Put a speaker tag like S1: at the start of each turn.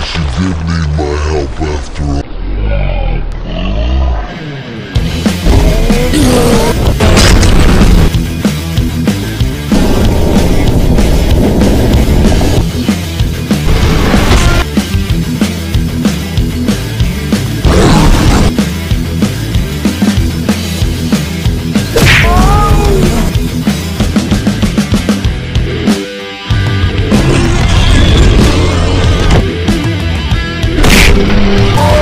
S1: She should give me my help after Oh!